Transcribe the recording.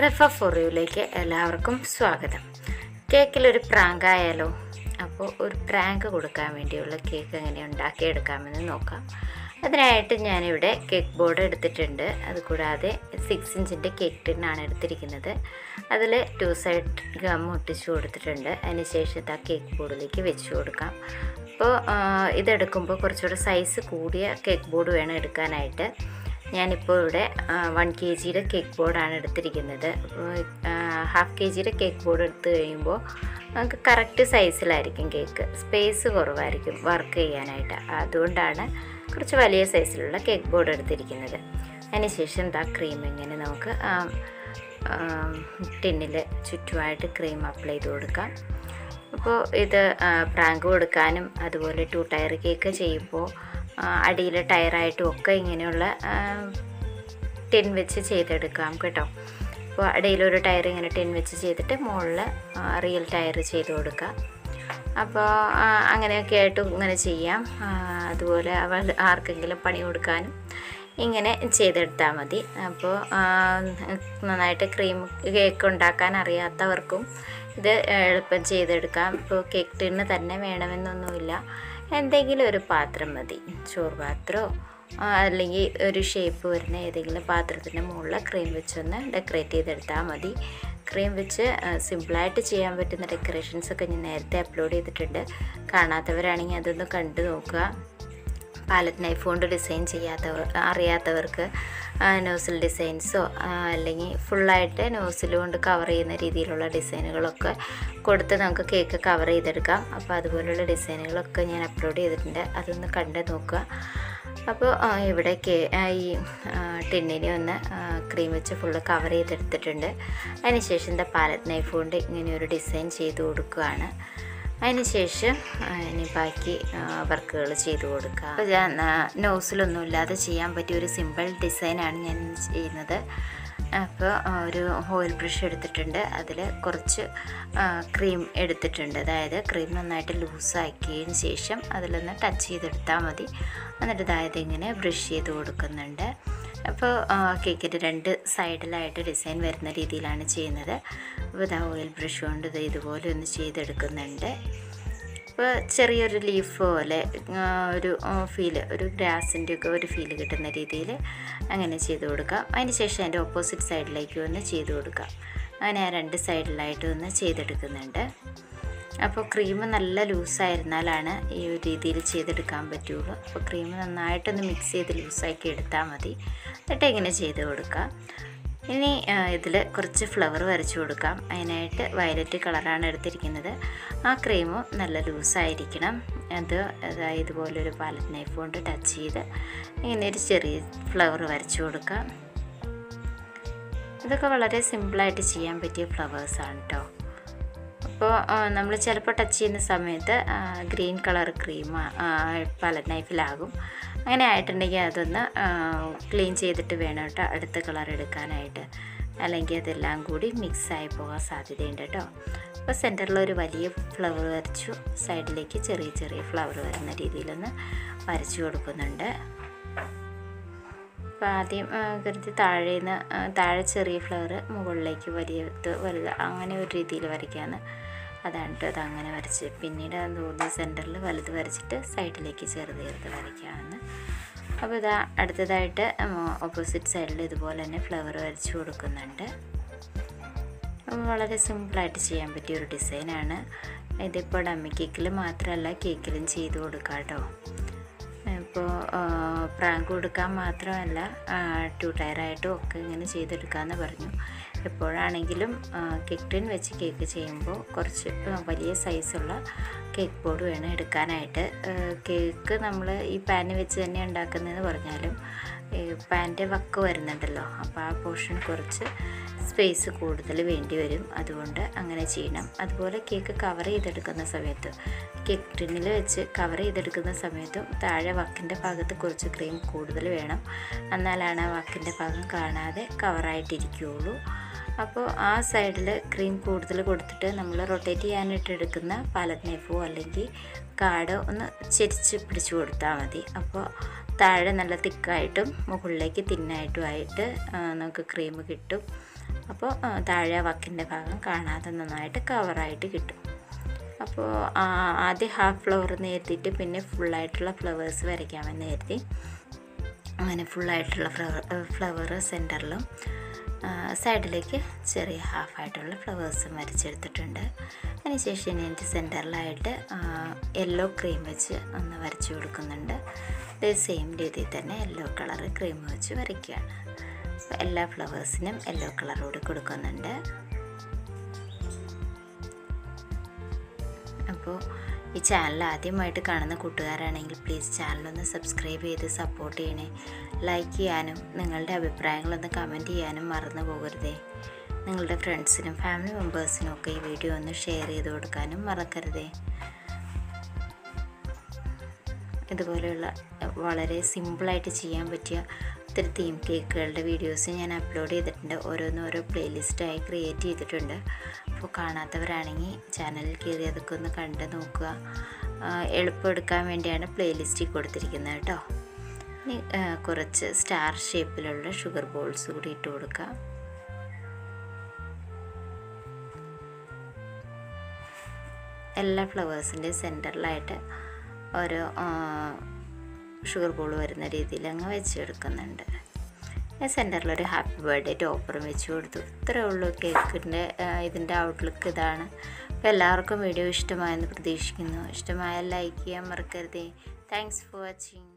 റെഫ ഫോറിയുലേക്ക് എല്ലാവർക്കും സ്വാഗതം. കേക്കിലൊരു പ്രാങ്ക് ആയാലോ? അപ്പോൾ ഒരു പ്രാങ്ക് കൊടുക്കാൻ വേണ്ടിയുള്ള കേക്ക് എങ്ങനെ ഉണ്ടാക്കിയെടുക്കാമെന്ന് നോക്കാം. അതിനായിട്ട് ഞാനിവിടെ കേക്ക് ബോർഡ് എടുത്തിട്ടുണ്ട്. അതുകൂടാതെ സിക്സ് ഇഞ്ചിന്റെ കേക്ക് ടിന്നാണ് എടുത്തിരിക്കുന്നത്. അതിൽ ടു സൈഡ് ഗം ഒട്ടിച്ചു കൊടുത്തിട്ടുണ്ട്. അതിനുശേഷം ആ കേക്ക് ബോർഡിലേക്ക് വെച്ച് കൊടുക്കാം. അപ്പോൾ ഇതെടുക്കുമ്പോൾ കുറച്ചുകൂടെ സൈസ് കൂടിയ കേക്ക് ബോർഡ് വേണം എടുക്കാനായിട്ട്. ഞാനിപ്പോൾ ഇവിടെ വൺ കെ ജിയുടെ കേക്ക് ബോർഡാണ് എടുത്തിരിക്കുന്നത്. ഹാഫ് കെ ജിയുടെ കേക്ക് ബോർഡ് എടുത്തു കഴിയുമ്പോൾ നമുക്ക് കറക്റ്റ് സൈസിലായിരിക്കും കേക്ക് സ്പേസ് കുറവായിരിക്കും വർക്ക് ചെയ്യാനായിട്ട്. അതുകൊണ്ടാണ് കുറച്ച് വലിയ സൈസിലുള്ള കേക്ക് ബോർഡ് എടുത്തിരിക്കുന്നത്. അതിനുശേഷം ദാ ക്രീം ഇങ്ങനെ നമുക്ക് ടിന്നിൽ ചുറ്റുമായിട്ട് ക്രീം അപ്ലൈ ചെയ്ത് കൊടുക്കാം. അപ്പോൾ ഇത് പ്രാങ്ക് കൊടുക്കാനും അതുപോലെ ടു ടയർ കേക്ക് ചെയ്യുമ്പോൾ അടിയിൽ ടയറായിട്ടും ഒക്കെ ഇങ്ങനെയുള്ള ടിൻ വെച്ച് ചെയ്തെടുക്കാം കേട്ടോ. അപ്പോൾ അടിയിലൊരു ടയർ ഇങ്ങനെ ടിൻ വെച്ച് ചെയ്തിട്ട് മുകളിൽ റിയൽ ടയർ ചെയ്ത് കൊടുക്കുക അപ്പോൾ അങ്ങനെയൊക്കെ ആയിട്ട് ഇങ്ങനെ ചെയ്യാം. അതുപോലെ അവ ആർക്കെങ്കിലും പണി കൊടുക്കാനും ഇങ്ങനെ ചെയ്തെടുത്താൽ മതി. അപ്പോൾ നന്നായിട്ട് ക്രീം കേക്ക് ഉണ്ടാക്കാൻ അറിയാത്തവർക്കും ഇത് എളുപ്പം ചെയ്തെടുക്കാം. ഇപ്പോൾ കേക്ക് ടിന്ന് തന്നെ വേണമെന്നൊന്നുമില്ല. എന്തെങ്കിലും ഒരു പാത്രം മതി. ചോറ് പാത്രമോ അല്ലെങ്കിൽ ഒരു ഷേപ്പ് വരുന്ന ഏതെങ്കിലും പാത്രത്തിന്റെ മുകളിൽ ക്രീം വെച്ചൊന്ന് ഡെക്കറേറ്റ് ചെയ്തെടുത്താൽ മതി. ക്രീം വെച്ച് സിമ്പിളായിട്ട് ചെയ്യാൻ പറ്റുന്ന ഡെക്കറേഷൻസ് ഒക്കെ ഞാൻ നേരത്തെ അപ്ലോഡ് ചെയ്തിട്ടുണ്ട്. കാണാത്തവരാണെങ്കിൽ അതൊന്ന് കണ്ടു നോക്കുക. പാലറ്റ് നൈഫ് കൊണ്ട് ഡിസൈൻ ചെയ്യാത്തവർ അറിയാത്തവർക്ക് നോസിൽ ഡിസൈൻസോ അല്ലെങ്കിൽ ഫുള്ളായിട്ട് നോസിൽ കൊണ്ട് കവർ ചെയ്യുന്ന രീതിയിലുള്ള ഡിസൈനുകളൊക്കെ കൊടുത്ത് നമുക്ക് കേക്ക് കവർ ചെയ്തെടുക്കാം. അപ്പോൾ അതുപോലുള്ള ഡിസൈനുകളൊക്കെ ഞാൻ അപ്ലോഡ് ചെയ്തിട്ടുണ്ട്. അതൊന്ന് കണ്ട് നോക്കുക. അപ്പോൾ ഇവിടെ കേ ഈ ടിന്നിനെ ഒന്ന് ക്രീം വെച്ച് ഫുള്ള് കവർ ചെയ്തെടുത്തിട്ടുണ്ട്. അതിനുശേഷം എന്താ പാലറ്റ് നൈഫ് കൊണ്ട് ഇങ്ങനെ ഒരു ഡിസൈൻ ചെയ്ത് കൊടുക്കുകയാണ്. അതിനുശേഷം ഇനി ബാക്കി വർക്കുകൾ ചെയ്തു കൊടുക്കുക അപ്പോൾ ഞാൻ നോസിലൊന്നും ഇല്ലാതെ ചെയ്യാൻ പറ്റിയ ഒരു സിമ്പിൾ ഡിസൈനാണ് ഞാൻ ചെയ്യുന്നത്. അപ്പോൾ ഒരു ഓയിൽ ബ്രഷ് എടുത്തിട്ടുണ്ട്. അതിൽ കുറച്ച് ക്രീം എടുത്തിട്ടുണ്ട്. അതായത് ക്രീം നന്നായിട്ട് ലൂസാക്കിയതിന് ശേഷം അതിലൊന്ന് ടച്ച് ചെയ്തെടുത്താൽ മതി. എന്നിട്ട് അതായത് ഇങ്ങനെ ബ്രഷ് ചെയ്ത് കൊടുക്കുന്നുണ്ട്. അപ്പോൾ കേക്കിന്റെ രണ്ട് സൈഡിലായിട്ട് ഡിസൈൻ വരുന്ന രീതിയിലാണ് ചെയ്യുന്നത്. അപ്പോൾ ഇതാ ഓയിൽ ബ്രഷ് കൊണ്ട് ഇത് ഇതുപോലെ ഒന്ന് ചെയ്തെടുക്കുന്നുണ്ട്. അപ്പോൾ ചെറിയൊരു ലീഫ് പോലെ ഒരു ഫീൽ ഒരു ഗ്രാസിന്റെ ഒക്കെ ഒരു ഫീൽ കിട്ടുന്ന രീതിയിൽ അങ്ങനെ ചെയ്ത് കൊടുക്കാം. അതിന് ശേഷം അതിന്റെ ഓപ്പോസിറ്റ് സൈഡിലേക്ക് ഒന്ന് ചെയ്ത് കൊടുക്കാം. അങ്ങനെ ആ രണ്ട് സൈഡിലായിട്ട് ഒന്ന് ചെയ്തെടുക്കുന്നുണ്ട്. അപ്പോൾ ക്രീം നല്ല ലൂസായിരുന്നാലാണ് ഈ ഒരു രീതിയിൽ ചെയ്തെടുക്കാൻ പറ്റുള്ളൂ. അപ്പോൾ ക്രീം നന്നായിട്ടൊന്ന് മിക്സ് ചെയ്ത് ലൂസാക്കി എടുത്താൽ മതി. എന്നിട്ട് ഇങ്ങനെ ചെയ്ത് കൊടുക്കാം ഇനി ഇതിൽ കുറച്ച് ഫ്ലവർ വരച്ച് കൊടുക്കാം. അതിനായിട്ട് വയലറ്റ് കളറാണ് എടുത്തിരിക്കുന്നത്. ആ ക്രീമും നല്ല ലൂസായിരിക്കണം. അത് അതായത് ഇതുപോലൊരു പാലറ്റ് നൈഫ് കൊണ്ട് ടച്ച് ചെയ്ത് ഇങ്ങനെ ഒരു ചെറിയ ഫ്ലവർ വരച്ച് കൊടുക്കാം. ഇതൊക്കെ വളരെ സിമ്പിളായിട്ട് ചെയ്യാൻ പറ്റിയ ഫ്ലവേഴ്സാണ് കേട്ടോ അപ്പോൾ നമ്മൾ ചിലപ്പോൾ ടച്ച് ചെയ്യുന്ന സമയത്ത് ഗ്രീൻ കളർ ക്രീം പല നൈഫിലാകും അങ്ങനെ ആയിട്ടുണ്ടെങ്കിൽ അതൊന്ന് ക്ലീൻ ചെയ്തിട്ട് വേണം കേട്ടോ അടുത്ത കളർ എടുക്കാനായിട്ട്. അല്ലെങ്കിൽ അതെല്ലാം കൂടി മിക്സായി പോകാൻ സാധ്യതയുണ്ട് കേട്ടോ. അപ്പോൾ സെന്ററിൽ ഒരു വലിയ ഫ്ലവർ വരച്ചു. സൈഡിലേക്ക് ചെറിയ ചെറിയ ഫ്ലവർ വരുന്ന രീതിയിലൊന്ന് വരച്ചു കൊടുക്കുന്നുണ്ട്. അപ്പോൾ ആദ്യം കരുതി താഴെ നിന്ന് താഴെ ചെറിയ ഫ്ലവർ മുകളിലേക്ക് വലിയ വലുത് അങ്ങനെ ഒരു രീതിയിൽ വരയ്ക്കാമെന്ന് അതാണ് കേട്ടോ അത് അങ്ങനെ വരച്ച് പിന്നീട് ദൂർദ സെന്ററിൽ വലുത് വരച്ചിട്ട് സൈഡിലേക്ക് ചെറുത് ചേർത്ത് വരയ്ക്കാമെന്ന്. അപ്പോൾ ഇതാ അടുത്തതായിട്ട് ഓപ്പോസിറ്റ് സൈഡിൽ ഇതുപോലെ തന്നെ ഫ്ലവർ വരച്ച് കൊടുക്കുന്നുണ്ട്. വളരെ സിമ്പിളായിട്ട് ചെയ്യാൻ പറ്റിയ ഒരു ഡിസൈനാണ്. ഇതിപ്പോൾ ഡമ്മി കേക്കിൽ മാത്രമല്ല കേക്കിലും ചെയ്ത് കൊടുക്കാം കേട്ടോ. ഇപ്പോൾ പ്രാങ്ക് കൊടുക്കാൻ മാത്രമല്ല ടു ടയറായിട്ടും ഒക്കെ ഇങ്ങനെ ചെയ്തെടുക്കാമെന്ന് പറഞ്ഞു. എപ്പോഴാണെങ്കിലും കേക്ക് ടിൻ വെച്ച് കേക്ക് ചെയ്യുമ്പോൾ കുറച്ച് വലിയ സൈസുള്ള കേക്ക് ബോർഡ് വേണം എടുക്കാനായിട്ട്. കേക്ക് നമ്മൾ ഈ പാന് വെച്ച് തന്നെ ഉണ്ടാക്കുന്നതെന്ന് പറഞ്ഞാലും പാന്റെ വക്ക് വരുന്നുണ്ടല്ലോ. അപ്പോൾ ആ പോർഷൻ കുറച്ച് സ്പേസ് കൂടുതൽ വേണ്ടി വരും. അതുകൊണ്ട് അങ്ങനെ ചെയ്യണം. അതുപോലെ കേക്ക് കവർ ചെയ്തെടുക്കുന്ന സമയത്ത് കേക്ക് ടിന്നിൽ വെച്ച് കവർ ചെയ്തെടുക്കുന്ന സമയത്തും താഴെ വക്കിന്റെ ഭാഗത്ത് കുറച്ച് ക്രീം കൂടുതൽ വേണം. എന്നാലാണ് ആ വക്കിന്റെ ഭാഗം കാണാതെ കവറായിട്ടിരിക്കുകയുള്ളൂ അപ്പോൾ ആ സൈഡിൽ ക്രീം കൂടുതൽ കൊടുത്തിട്ട് നമ്മൾ റൊട്ടേറ്റ് ചെയ്യാനായിട്ട് എടുക്കുന്ന പാലറ്റ് നൈഫോ അല്ലെങ്കിൽ കാടോ ഒന്ന് ചെരിച്ച് പിടിച്ചു കൊടുത്താൽ മതി. അപ്പോൾ താഴെ നല്ല തിക്കായിട്ടും മുകളിലേക്ക് തിന്നായിട്ടുമായിട്ട് നമുക്ക് ക്രീം കിട്ടും. അപ്പോൾ താഴെ വക്കിന്റെ ഭാഗം കാണാതെ നന്നായിട്ട് കവറായിട്ട് കിട്ടും. അപ്പോൾ ആദ്യം ഹാഫ് ഫ്ലവർ നേരത്തിയിട്ട് പിന്നെ ഫുള്ളായിട്ടുള്ള ഫ്ലവേഴ്സ് വരയ്ക്കാമെന്ന് കരുതി. അങ്ങനെ ഫുള്ളായിട്ടുള്ള ഫ്ലവർ ഫ്ലവർ സെന്ററിലും സൈഡിലേക്ക് ചെറിയ ഹാഫായിട്ടുള്ള ഫ്ലവേഴ്സും വരച്ചെടുത്തിട്ടുണ്ട്. അതിനുശേഷം ഇനി എന്റെ സെന്ററിലായിട്ട് യെല്ലോ ക്രീം വെച്ച് ഒന്ന് വരച്ചു കൊടുക്കുന്നുണ്ട്. ഇത് സെയിം രീതിയിൽ തന്നെ യെല്ലോ കളർ ക്രീം വെച്ച് വരയ്ക്കുകയാണ്. എല്ലാ ഫ്ലവേഴ്സിനും യെല്ലോ കളറോട് കൂടി കൊടുക്കുന്നുണ്ട്. അപ്പോൾ ഈ ചാനൽ ആദ്യമായിട്ട് കാണുന്ന കൂട്ടുകാരാണെങ്കിൽ പ്ലീസ് ചാനലൊന്ന് സബ്സ്ക്രൈബ് ചെയ്ത് സപ്പോർട്ട് ചെയ്യണേ. ലൈക്ക് ചെയ്യാനും നിങ്ങളുടെ അഭിപ്രായങ്ങളൊന്ന് കമന്റ് ചെയ്യാനും മറന്നു പോകരുതേ. നിങ്ങളുടെ ഫ്രണ്ട്സിനും ഫാമിലി മെമ്പേഴ്സിനും ഒക്കെ ഈ വീഡിയോ ഒന്ന് ഷെയർ ചെയ്ത് കൊടുക്കാനും മറക്കരുതേ. ഇതുപോലെയുള്ള വളരെ സിമ്പിളായിട്ട് ചെയ്യാൻ പറ്റിയ ഒത്തിരി തീം കേക്കുകളുടെ വീഡിയോസ് ഞാൻ അപ്ലോഡ് ചെയ്തിട്ടുണ്ട്. ഓരോന്നോരോ ഓരോ പ്ലേലിസ്റ്റായി ക്രിയേറ്റ് ചെയ്തിട്ടുണ്ട്. അപ്പോൾ കാണാത്തവരാണെങ്കിൽ ചാനലിൽ കയറി അതൊക്കെ ഒന്ന് കണ്ട് നോക്കുക. എളുപ്പമെടുക്കാൻ വേണ്ടിയാണ് പ്ലേലിസ്റ്റിൽ കൊടുത്തിരിക്കുന്നത് കേട്ടോ. ഇനി കുറച്ച് സ്റ്റാർ ഷേപ്പിലുള്ള ഷുഗർ ബോൾസ് കൂടി ഇട്ട് കൊടുക്കുക എല്ലാ ഫ്ലവേഴ്സിന്റെ സെന്ററിലായിട്ട് ഓരോ ഷുഗർ ബോൾ വരുന്ന രീതിയിൽ അങ്ങ് വെച്ചെടുക്കുന്നുണ്ട് സെന്ററിൽ ഒരു ഹാപ്പി ബർത്ത്ഡേ ടോപ്പറും വെച്ച് കൊടുത്തു. ഇത്രയേ ഉള്ളൂ കേക്കിന്റെ ഇതിന്റെ ഔട്ട്ലുക്ക് ഇതാണ്. അപ്പോൾ എല്ലാവർക്കും വീഡിയോ ഇഷ്ടമായെന്ന് പ്രതീക്ഷിക്കുന്നു. ഇഷ്ടമായ ലൈക്ക് ചെയ്യാൻ മറക്കരുതേ. Thanks for watching